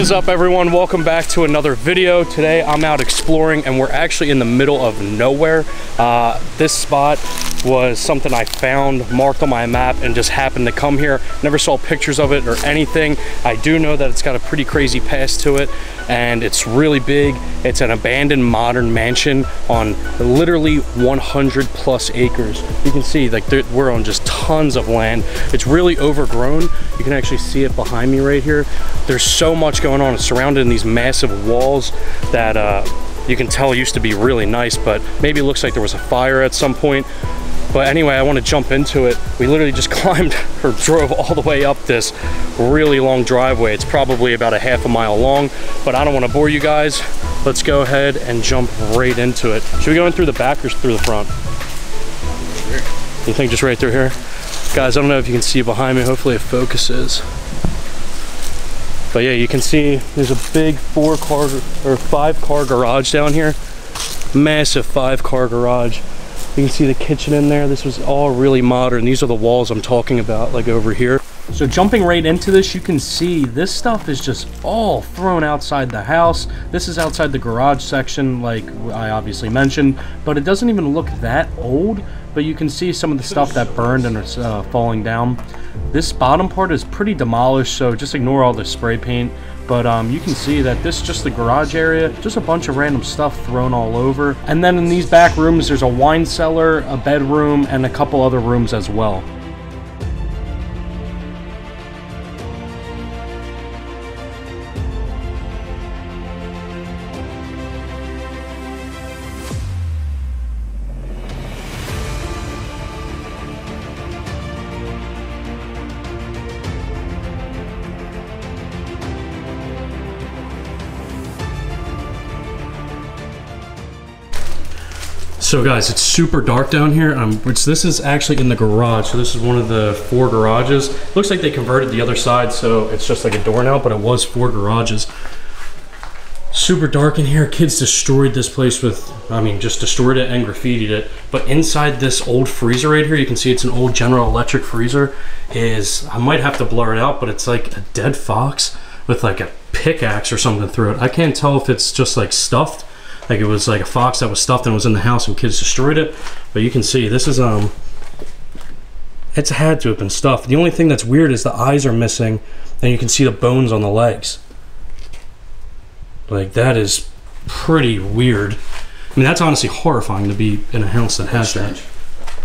is up everyone? Welcome back to another video. Today I'm out exploring and we're actually in the middle of nowhere. Uh, this spot was something I found marked on my map and just happened to come here. Never saw pictures of it or anything. I do know that it's got a pretty crazy past to it and it's really big. It's an abandoned modern mansion on literally 100 plus acres. You can see like we're on just tons of land. It's really overgrown. You can actually see it behind me right here. There's so much going on. It's surrounded in these massive walls that uh, you can tell used to be really nice, but maybe it looks like there was a fire at some point. But anyway, I want to jump into it. We literally just climbed or drove all the way up this really long driveway. It's probably about a half a mile long, but I don't want to bore you guys. Let's go ahead and jump right into it. Should we go in through the back or through the front? You think just right through here? Guys, I don't know if you can see behind me. Hopefully it focuses. But yeah, you can see there's a big four car or five car garage down here. Massive five car garage. You can see the kitchen in there. This was all really modern. These are the walls I'm talking about, like over here. So jumping right into this, you can see this stuff is just all thrown outside the house. This is outside the garage section, like I obviously mentioned, but it doesn't even look that old, but you can see some of the stuff that burned and is uh, falling down. This bottom part is pretty demolished, so just ignore all the spray paint. But um, you can see that this is just the garage area, just a bunch of random stuff thrown all over. And then in these back rooms, there's a wine cellar, a bedroom, and a couple other rooms as well. So guys, it's super dark down here. Um, which this is actually in the garage. So this is one of the four garages. Looks like they converted the other side, so it's just like a door now, but it was four garages. Super dark in here. Kids destroyed this place with, I mean, just destroyed it and graffitied it. But inside this old freezer right here, you can see it's an old General Electric freezer, is, I might have to blur it out, but it's like a dead fox with like a pickaxe or something through it. I can't tell if it's just like stuffed like it was like a fox that was stuffed and was in the house and kids destroyed it. But you can see this is um it's had to have been stuffed. The only thing that's weird is the eyes are missing and you can see the bones on the legs. Like that is pretty weird. I mean that's honestly horrifying to be in a house that has that.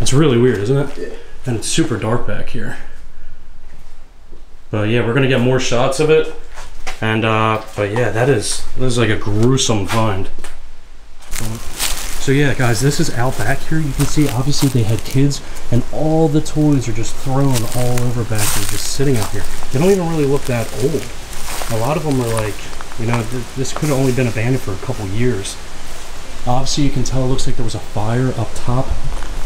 It's really weird, isn't it? Yeah. And it's super dark back here. But yeah, we're gonna get more shots of it. And uh, but yeah, that is that is like a gruesome find. So yeah, guys, this is out back here. You can see, obviously, they had kids, and all the toys are just thrown all over back here, just sitting out here. They don't even really look that old. A lot of them are like, you know, th this could have only been abandoned for a couple years. Obviously, you can tell it looks like there was a fire up top,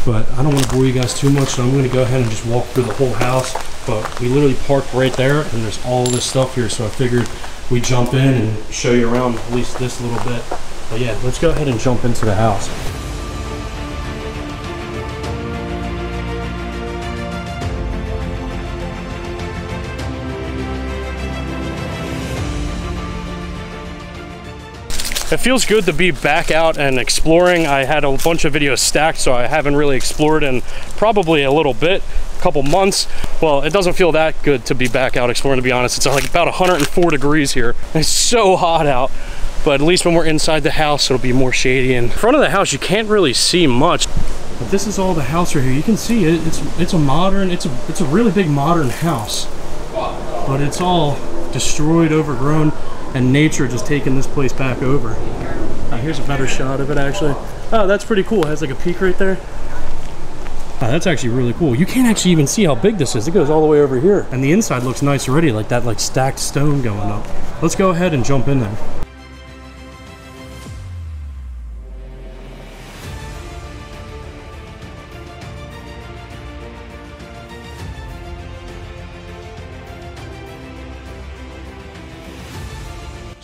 but I don't want to bore you guys too much, so I'm going to go ahead and just walk through the whole house. But we literally parked right there, and there's all this stuff here, so I figured we jump in and show you around at least this little bit. But yeah, let's go ahead and jump into the house. It feels good to be back out and exploring. I had a bunch of videos stacked, so I haven't really explored in probably a little bit, a couple months. Well, it doesn't feel that good to be back out exploring, to be honest. It's like about 104 degrees here. It's so hot out but at least when we're inside the house it'll be more shady And in front of the house you can't really see much but this is all the house right here you can see it it's it's a modern it's a it's a really big modern house but it's all destroyed overgrown and nature just taking this place back over uh, here's a better shot of it actually oh that's pretty cool it has like a peak right there Oh, that's actually really cool. You can't actually even see how big this is. It goes all the way over here. And the inside looks nice already, like that like stacked stone going up. Let's go ahead and jump in there.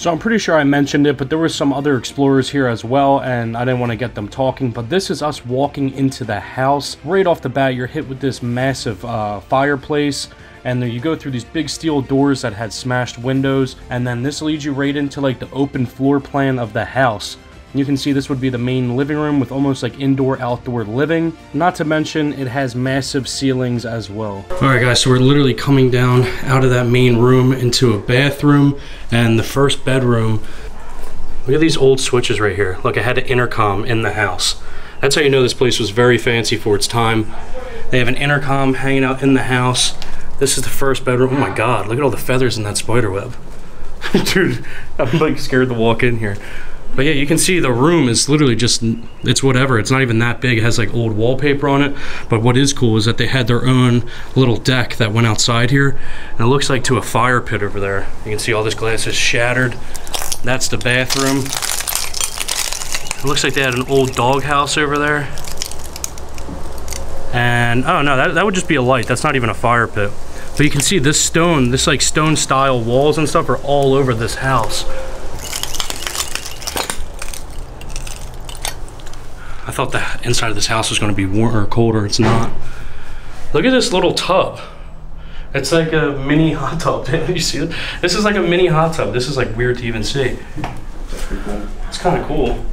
So I'm pretty sure I mentioned it, but there were some other explorers here as well, and I didn't want to get them talking. But this is us walking into the house. Right off the bat, you're hit with this massive uh, fireplace and then you go through these big steel doors that had smashed windows and then this leads you right into like the open floor plan of the house you can see this would be the main living room with almost like indoor outdoor living. Not to mention it has massive ceilings as well. Alright guys, so we're literally coming down out of that main room into a bathroom and the first bedroom. Look at these old switches right here. Look, I had an intercom in the house. That's how you know this place was very fancy for its time. They have an intercom hanging out in the house. This is the first bedroom. Oh my god, look at all the feathers in that spider web. Dude, I'm like scared to walk in here. But yeah, you can see the room is literally just, it's whatever. It's not even that big. It has like old wallpaper on it. But what is cool is that they had their own little deck that went outside here. And it looks like to a fire pit over there. You can see all this glass is shattered. That's the bathroom. It looks like they had an old doghouse over there. And, oh no, that, that would just be a light. That's not even a fire pit. But you can see this stone, this like stone style walls and stuff are all over this house. Thought the inside of this house was going to be warmer or colder. It's not. Look at this little tub. It's like a mini hot tub. you see it? This is like a mini hot tub. This is like weird to even see. Cool. It's kind of cool.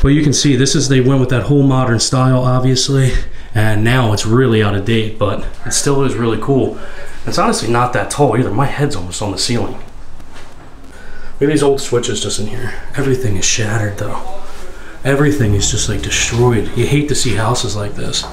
But you can see this is they went with that whole modern style, obviously, and now it's really out of date. But it still is really cool. It's honestly not that tall either. My head's almost on the ceiling. Look at these old switches just in here. Everything is shattered though everything is just like destroyed. You hate to see houses like this.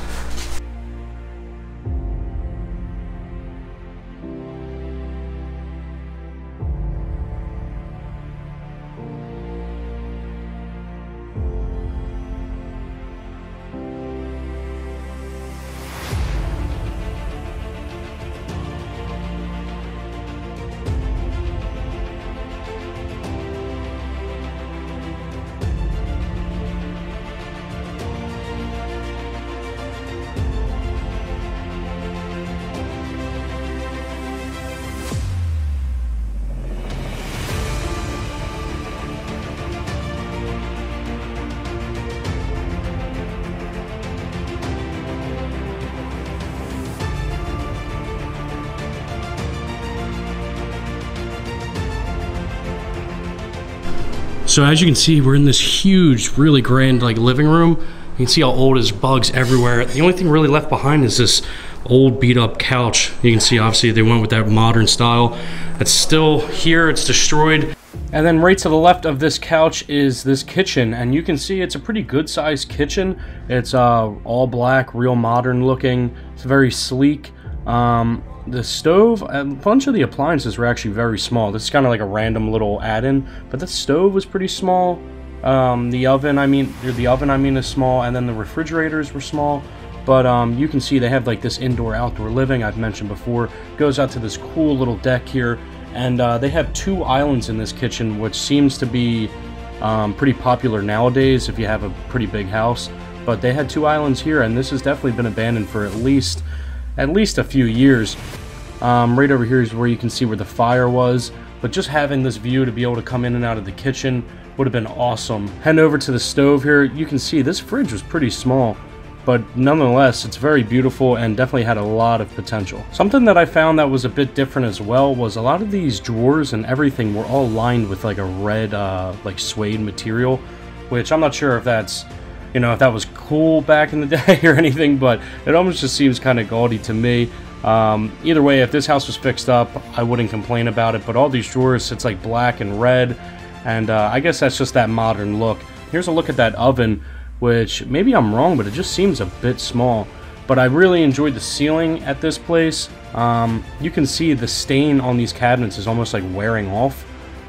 So as you can see, we're in this huge, really grand like living room. You can see how old is bugs everywhere. The only thing really left behind is this old beat up couch. You can see obviously they went with that modern style. It's still here, it's destroyed. And then right to the left of this couch is this kitchen, and you can see it's a pretty good sized kitchen. It's uh, all black, real modern looking. It's very sleek. Um, the stove, a bunch of the appliances were actually very small. This is kind of like a random little add-in, but the stove was pretty small. Um, the oven, I mean, the oven, I mean, is small, and then the refrigerators were small. But um, you can see they have like this indoor-outdoor living I've mentioned before. Goes out to this cool little deck here, and uh, they have two islands in this kitchen, which seems to be um, pretty popular nowadays if you have a pretty big house. But they had two islands here, and this has definitely been abandoned for at least at least a few years. Um, right over here is where you can see where the fire was, but just having this view to be able to come in and out of the kitchen would have been awesome. Heading over to the stove here, you can see this fridge was pretty small, but nonetheless, it's very beautiful and definitely had a lot of potential. Something that I found that was a bit different as well was a lot of these drawers and everything were all lined with like a red, uh, like suede material, which I'm not sure if that's you know, if that was cool back in the day or anything, but it almost just seems kind of gaudy to me. Um, either way, if this house was fixed up, I wouldn't complain about it, but all these drawers, it's like black and red, and uh, I guess that's just that modern look. Here's a look at that oven, which maybe I'm wrong, but it just seems a bit small. But I really enjoyed the ceiling at this place. Um, you can see the stain on these cabinets is almost like wearing off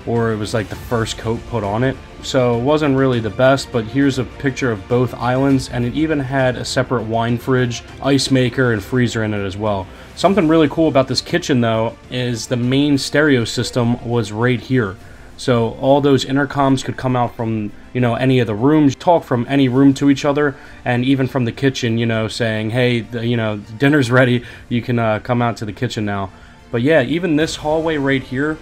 or it was like the first coat put on it. So it wasn't really the best, but here's a picture of both islands, and it even had a separate wine fridge, ice maker, and freezer in it as well. Something really cool about this kitchen though is the main stereo system was right here. So all those intercoms could come out from, you know, any of the rooms, talk from any room to each other, and even from the kitchen, you know, saying, hey, the, you know, dinner's ready, you can uh, come out to the kitchen now. But yeah, even this hallway right here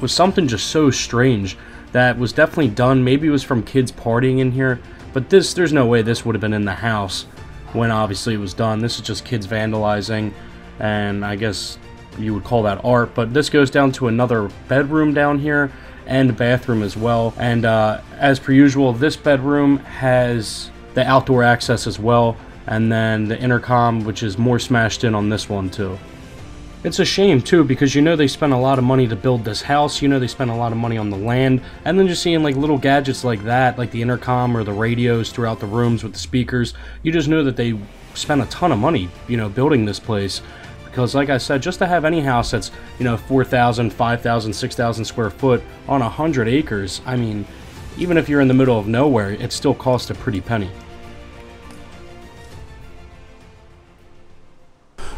was something just so strange that was definitely done. Maybe it was from kids partying in here, but this there's no way this would have been in the house when obviously it was done. This is just kids vandalizing, and I guess you would call that art. But this goes down to another bedroom down here and bathroom as well. And uh, as per usual, this bedroom has the outdoor access as well, and then the intercom, which is more smashed in on this one too. It's a shame too because you know they spent a lot of money to build this house, you know they spent a lot of money on the land, and then just seeing like little gadgets like that, like the intercom or the radios throughout the rooms with the speakers, you just know that they spent a ton of money, you know, building this place. Because like I said, just to have any house that's, you know, 4,000, 5,000, 6,000 square foot on 100 acres, I mean, even if you're in the middle of nowhere, it still costs a pretty penny.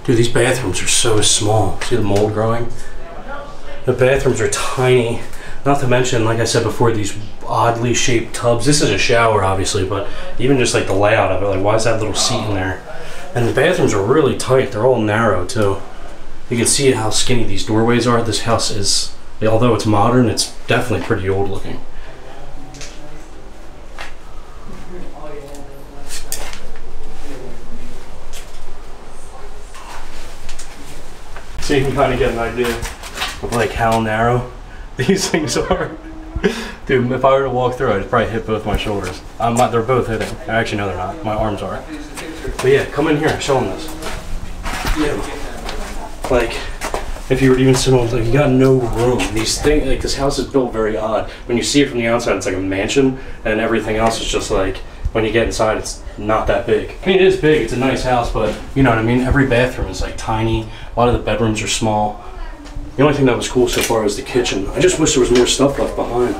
Dude, these bathrooms are so small. See the mold growing? The bathrooms are tiny. Not to mention, like I said before, these oddly shaped tubs. This is a shower, obviously, but even just like the layout of it, like why is that little seat in there? And the bathrooms are really tight. They're all narrow, too. You can see how skinny these doorways are. This house is, although it's modern, it's definitely pretty old looking. So you can kind of get an idea of like how narrow these things are. Dude, if I were to walk through, I'd probably hit both my shoulders. I'm not, they're both hitting. Actually, no, they're not. My arms are. But yeah, come in here, show them this. Yeah. Like, if you were even sitting like, you got no room. These things, like, this house is built very odd. When you see it from the outside, it's like a mansion, and everything else is just like, when you get inside, it's not that big. I mean, it is big. It's a nice house, but you know what I mean? Every bathroom is like tiny. A lot of the bedrooms are small. The only thing that was cool so far was the kitchen. I just wish there was more stuff left behind.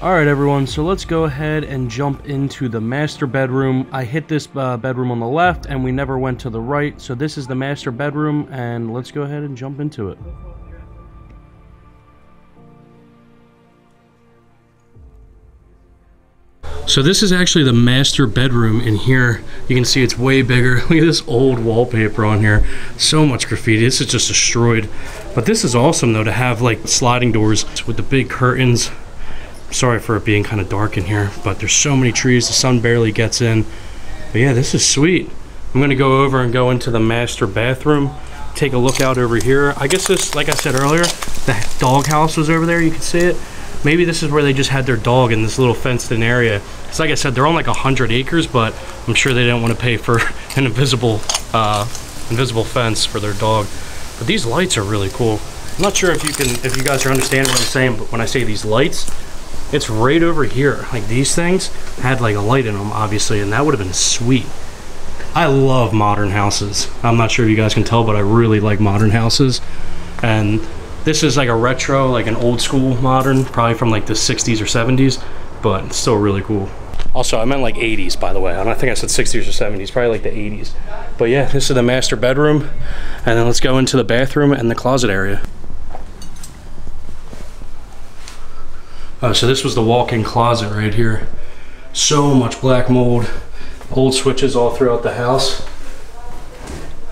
All right, everyone, so let's go ahead and jump into the master bedroom. I hit this uh, bedroom on the left, and we never went to the right. So this is the master bedroom, and let's go ahead and jump into it. So this is actually the master bedroom in here. You can see it's way bigger. Look at this old wallpaper on here. So much graffiti. This is just destroyed. But this is awesome though to have like sliding doors with the big curtains. Sorry for it being kind of dark in here, but there's so many trees. The sun barely gets in. But yeah, this is sweet. I'm gonna go over and go into the master bathroom. Take a look out over here. I guess this, like I said earlier, the dog house was over there. You can see it. Maybe this is where they just had their dog in this little fenced in area. It's like I said, they're on like 100 acres, but I'm sure they didn't want to pay for an invisible, uh, invisible fence for their dog. But these lights are really cool. I'm not sure if you can, if you guys are understanding what I'm saying, but when I say these lights, it's right over here. Like these things had like a light in them, obviously, and that would have been sweet. I love modern houses. I'm not sure if you guys can tell, but I really like modern houses. And this is like a retro, like an old school modern, probably from like the 60s or 70s, but it's still really cool. Also, I meant like 80s, by the way. I don't think I said 60s or 70s, probably like the 80s. But yeah, this is the master bedroom. And then let's go into the bathroom and the closet area. Uh, so this was the walk-in closet right here. So much black mold, old switches all throughout the house.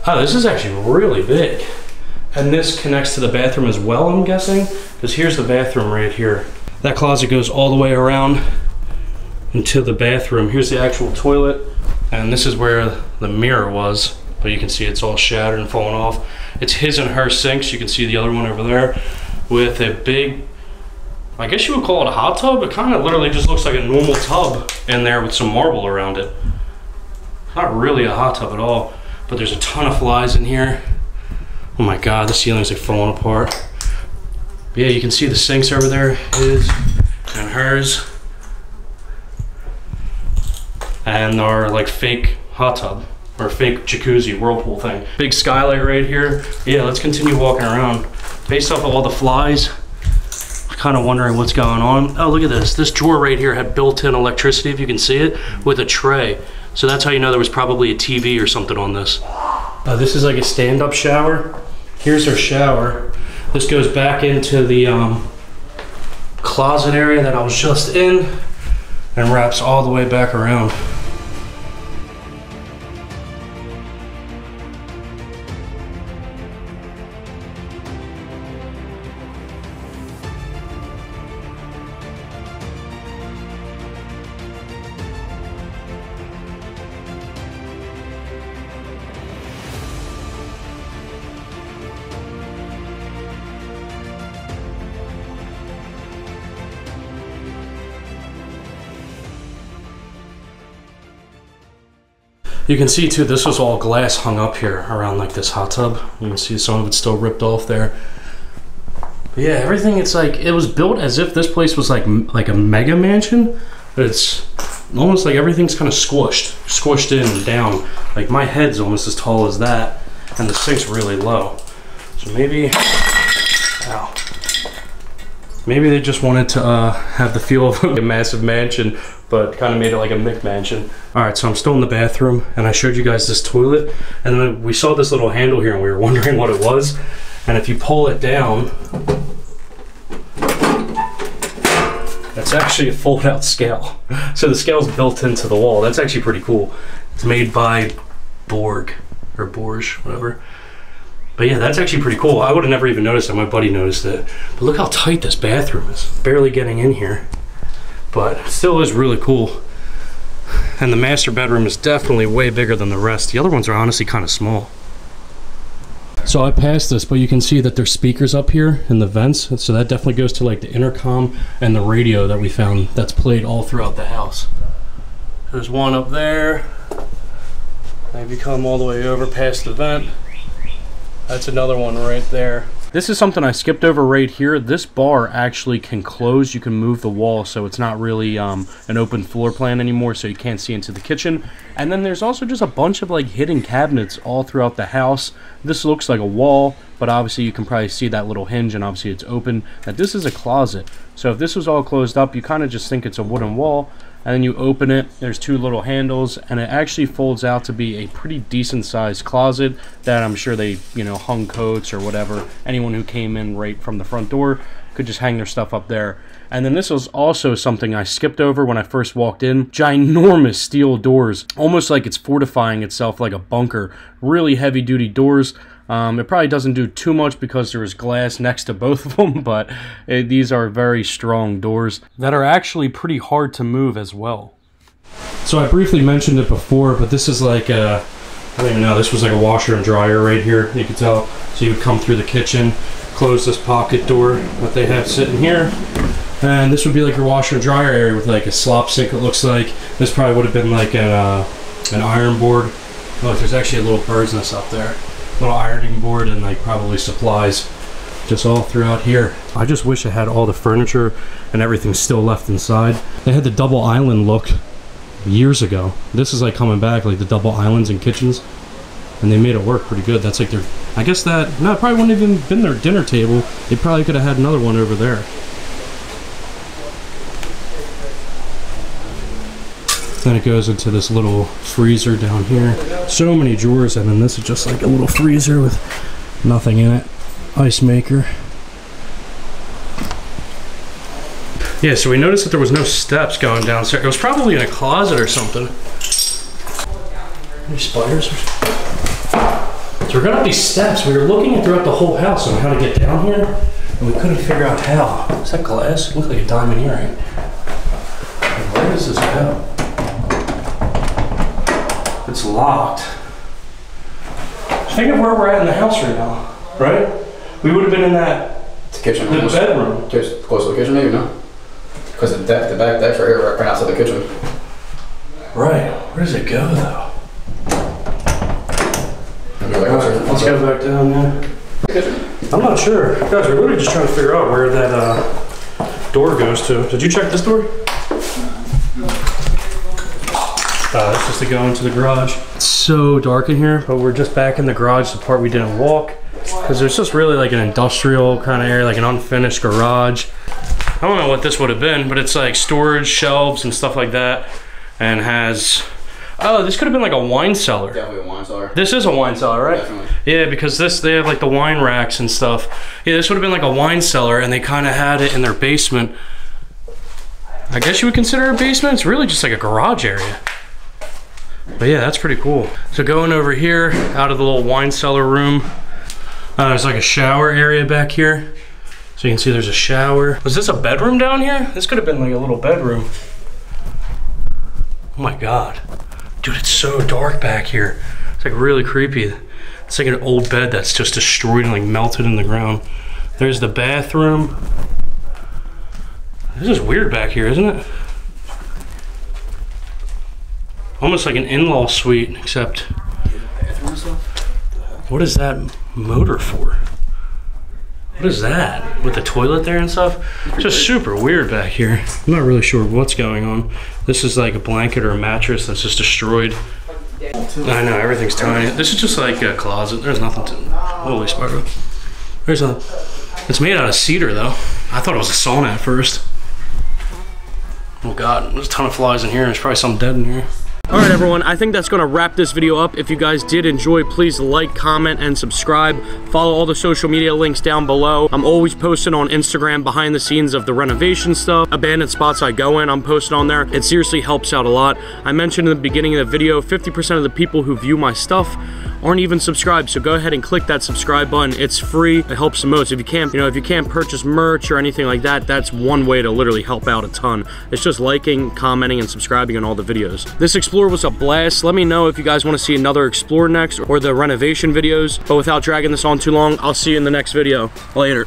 Oh, this is actually really big. And this connects to the bathroom as well, I'm guessing, because here's the bathroom right here. That closet goes all the way around into the bathroom. Here's the actual toilet, and this is where the mirror was, but you can see it's all shattered and falling off. It's his and her sinks. You can see the other one over there with a big, I guess you would call it a hot tub. It kind of literally just looks like a normal tub in there with some marble around it. Not really a hot tub at all, but there's a ton of flies in here. Oh my god, the ceiling's like falling apart. But yeah, you can see the sinks over there, his and hers. And our like fake hot tub or fake jacuzzi whirlpool thing. Big skylight right here. Yeah, let's continue walking around. Based off of all the flies, I'm kind of wondering what's going on. Oh, look at this. This drawer right here had built-in electricity, if you can see it, with a tray. So that's how you know there was probably a TV or something on this. Uh, this is like a stand-up shower. Here's our shower. This goes back into the um, closet area that I was just in and wraps all the way back around. You can see too, this was all glass hung up here around like this hot tub. You can see some of it's still ripped off there. But yeah, everything, it's like, it was built as if this place was like like a mega mansion, but it's almost like everything's kind of squished, squished in and down. Like my head's almost as tall as that, and the sink's really low. So maybe, ow. Maybe they just wanted to uh, have the feel of a massive mansion, but kind of made it like a McMansion. All right, so I'm still in the bathroom, and I showed you guys this toilet, and then we saw this little handle here, and we were wondering what it was. And if you pull it down, that's actually a fold-out scale. So the scale's built into the wall. That's actually pretty cool. It's made by Borg, or Borge, whatever. But yeah, that's actually pretty cool. I would have never even noticed it. My buddy noticed it. But look how tight this bathroom is. Barely getting in here. But still is really cool. And the master bedroom is definitely way bigger than the rest. The other ones are honestly kind of small. So I passed this, but you can see that there's speakers up here in the vents. So that definitely goes to like the intercom and the radio that we found that's played all throughout the house. There's one up there. Maybe come all the way over past the vent. That's another one right there. This is something I skipped over right here. This bar actually can close. You can move the wall so it's not really um, an open floor plan anymore so you can't see into the kitchen. And then there's also just a bunch of like hidden cabinets all throughout the house. This looks like a wall, but obviously you can probably see that little hinge and obviously it's open. That this is a closet. So if this was all closed up, you kind of just think it's a wooden wall and then you open it there's two little handles and it actually folds out to be a pretty decent sized closet that I'm sure they you know hung coats or whatever anyone who came in right from the front door could just hang their stuff up there and then this was also something I skipped over when I first walked in. Ginormous steel doors, almost like it's fortifying itself like a bunker. Really heavy duty doors. Um, it probably doesn't do too much because there is glass next to both of them, but it, these are very strong doors that are actually pretty hard to move as well. So I briefly mentioned it before, but this is like a, I don't even know, this was like a washer and dryer right here, you could tell. So you would come through the kitchen, close this pocket door that they have sitting here, and this would be like your washer and dryer area with like a slop sink it looks like. This probably would have been like an, uh, an iron board. Look, there's actually a little bird's nest up there little ironing board and like probably supplies just all throughout here. I just wish I had all the furniture and everything still left inside. They had the double island look years ago. This is like coming back, like the double islands and kitchens. And they made it work pretty good. That's like their, I guess that, no, it probably wouldn't even been their dinner table. They probably could have had another one over there. Then it goes into this little freezer down here. So many drawers, and then this is just like a little freezer with nothing in it. Ice maker. Yeah, so we noticed that there was no steps going downstairs. It was probably in a closet or something. Any spiders? So we're gonna be steps. We were looking throughout the whole house on how to get down here, and we couldn't figure out how. Is that glass? It looks like a diamond earring. Where does this go? It's locked. Think of where we're at in the house right now, right? We would have been in that The kitchen, the almost. bedroom. Just close to the kitchen, maybe no. Because the deck, the back deck's right here, right, right outside the kitchen. Right. Where does it go though? Like Alright, let's go back down there. I'm not sure. Guys, we're literally just trying to figure out where that uh, door goes to. Did you check this door? Uh, it's just to go into the garage. It's so dark in here, but we're just back in the garage, the part we didn't walk. Because there's just really like an industrial kind of area, like an unfinished garage. I don't know what this would have been, but it's like storage shelves and stuff like that. And has, oh, this could have been like a wine cellar. Definitely a wine cellar. This is a wine cellar, right? Definitely. Yeah, because this they have like the wine racks and stuff. Yeah, this would have been like a wine cellar, and they kind of had it in their basement. I guess you would consider a basement. It's really just like a garage area. But yeah, that's pretty cool. So going over here, out of the little wine cellar room, uh, there's like a shower area back here. So you can see there's a shower. Was this a bedroom down here? This could have been like a little bedroom. Oh my God. Dude, it's so dark back here. It's like really creepy. It's like an old bed that's just destroyed and like melted in the ground. There's the bathroom. This is weird back here, isn't it? Almost like an in-law suite, except what is that motor for? What is that? With the toilet there and stuff? Just super weird back here. I'm not really sure what's going on. This is like a blanket or a mattress that's just destroyed. I know, everything's tiny. This is just like a closet. There's nothing to, holy spider. There's a, it's made out of cedar though. I thought it was a sauna at first. Oh God, there's a ton of flies in here. There's probably some dead in here. All right, everyone, I think that's gonna wrap this video up. If you guys did enjoy, please like, comment, and subscribe. Follow all the social media links down below. I'm always posting on Instagram behind the scenes of the renovation stuff. Abandoned spots I go in, I'm posting on there. It seriously helps out a lot. I mentioned in the beginning of the video, 50% of the people who view my stuff aren't even subscribed so go ahead and click that subscribe button. It's free. It helps the most. If you can't you know if you can't purchase merch or anything like that that's one way to literally help out a ton. It's just liking commenting and subscribing on all the videos. This explore was a blast. Let me know if you guys want to see another explore next or the renovation videos. But without dragging this on too long i'll see you in the next video. Later